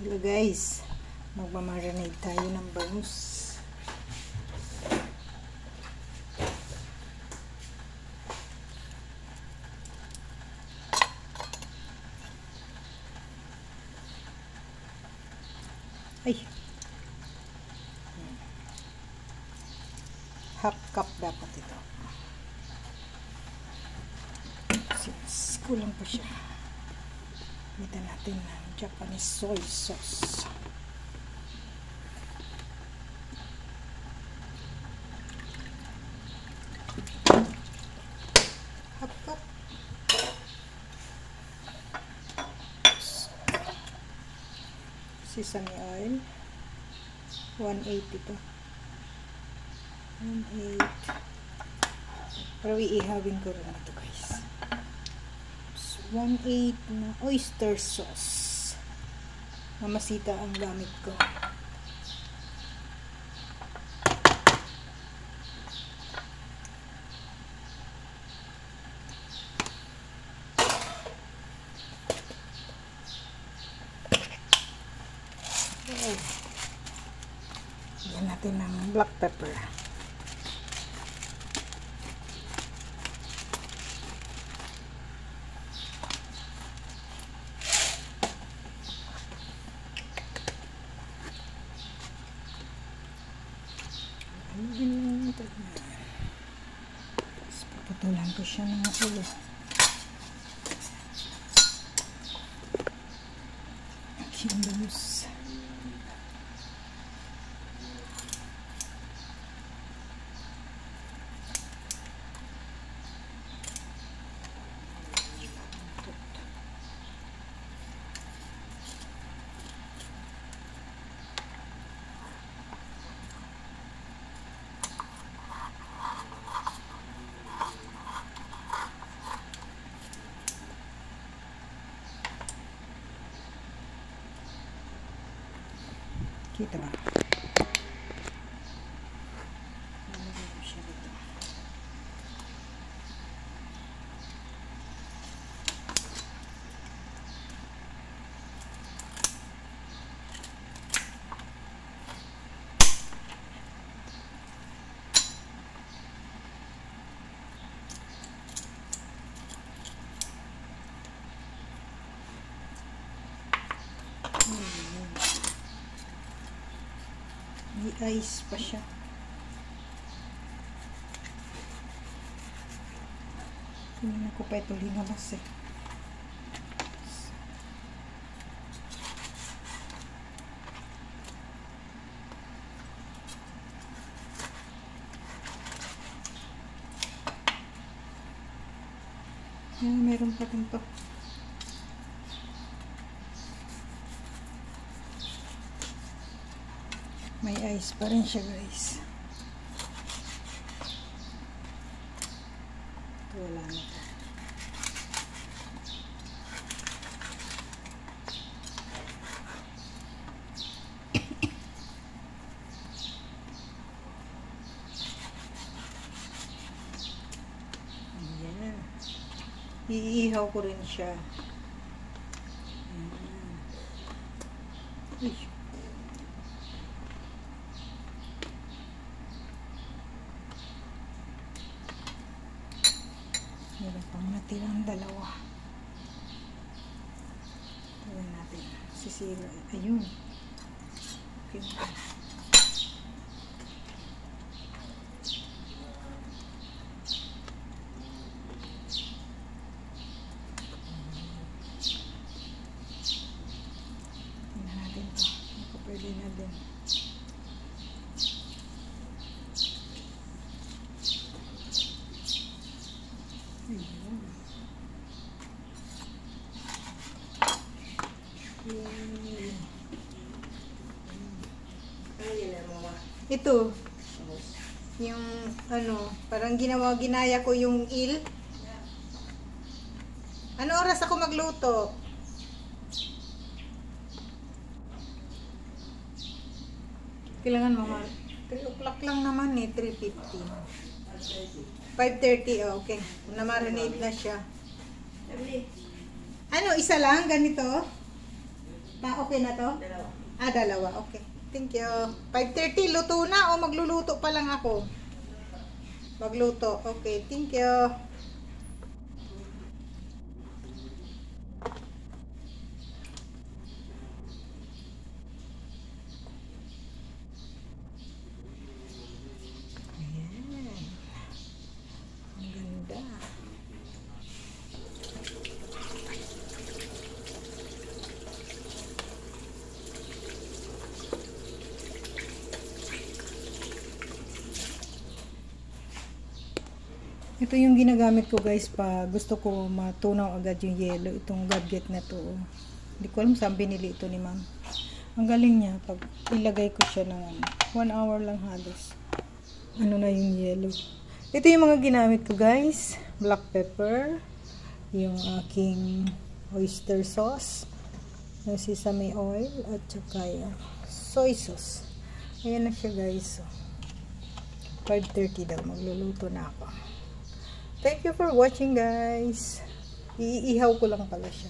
Hello guys, magmamarinate tayo ng bangus. Ay. Half cup dapat ito. Since kulang pa siya. Gamitan natin ng Japanese soy sauce. Half cup. Sesame oil. 180 to. 180. Pero iihawin ko rin ito guys. 1.8 na oyster sauce. Mamasita ang gamit ko. Lagyan natin ng black pepper. Ayun. Tapos paputulan ko siya ng ulo. 对的吧？May ice pa siya. Hindi ko pa ito linabas eh. Ah, meron pa rin to. May ice pa rin siya guys. Ito, Wala na to. Ayan. Iihaw ko rin siya. Ayan. Uy. Natirang dalawa. Tignan natin. Sisira. Ayun. Okay. Tingnan natin to. Baka pwede na din. Ayun. Yay. Ito, yung ano, parang ginawa, ginaya ko yung il. Ano oras ako magluto? Kailangan mga 3 o'clock lang naman eh, 3.15. 5.30, oh, okay. Na-marinate na siya. Ano, isa lang? Ganito? Ta okay na to? Dalawa. Ah, dalawa. Okay. Thank you. 5.30, luto na o magluluto pa lang ako? Magluto. Okay, thank you. Ayan. Ang ganda. Ito yung ginagamit ko guys pa gusto ko matunaw agad yung yellow. Itong gadget na to. Hindi ko alam saan binili ito ni ma'am. Ang galing niya. Pag ilagay ko siya ng ano, one hour lang halos. Ano na yung yellow. Ito yung mga ginamit ko guys. Black pepper. Yung aking oyster sauce. Yung sesame oil. At saka soy sauce. Ayan na siya guys. So, 5.30 daw. Magluluto na ako. Thank you for watching guys. Iihaw ko lang pala siya.